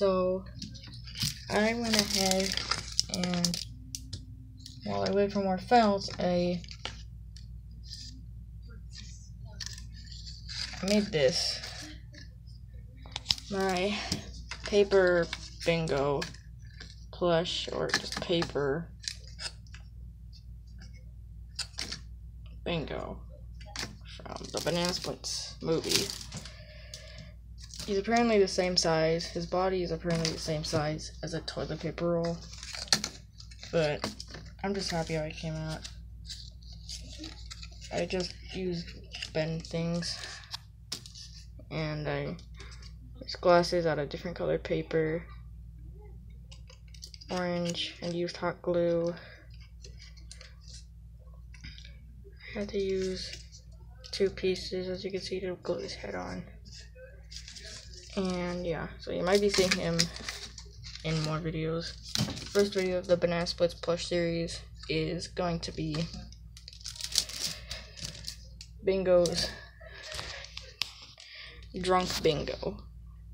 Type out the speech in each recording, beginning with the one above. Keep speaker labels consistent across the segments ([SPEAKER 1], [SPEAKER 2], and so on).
[SPEAKER 1] So I went ahead and while I wait for more felt, I made this my paper bingo plush or just paper bingo from the Banana Splits movie. He's apparently the same size. His body is apparently the same size as a toilet paper roll. But I'm just happy how it came out. I just used bend things. And I used glasses out of different color paper. Orange and used hot glue. I had to use two pieces as you can see to glue his head on. And yeah, so you might be seeing him in more videos. First video of the Banana Splits plush series is going to be Bingo's Drunk Bingo.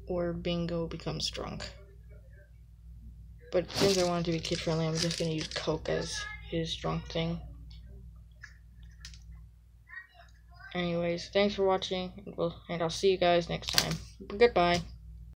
[SPEAKER 1] Or Bingo becomes drunk. But since I wanted to be kid friendly, I'm just gonna use Coke as his drunk thing. Anyways, thanks for watching, and, we'll, and I'll see you guys next time. Goodbye.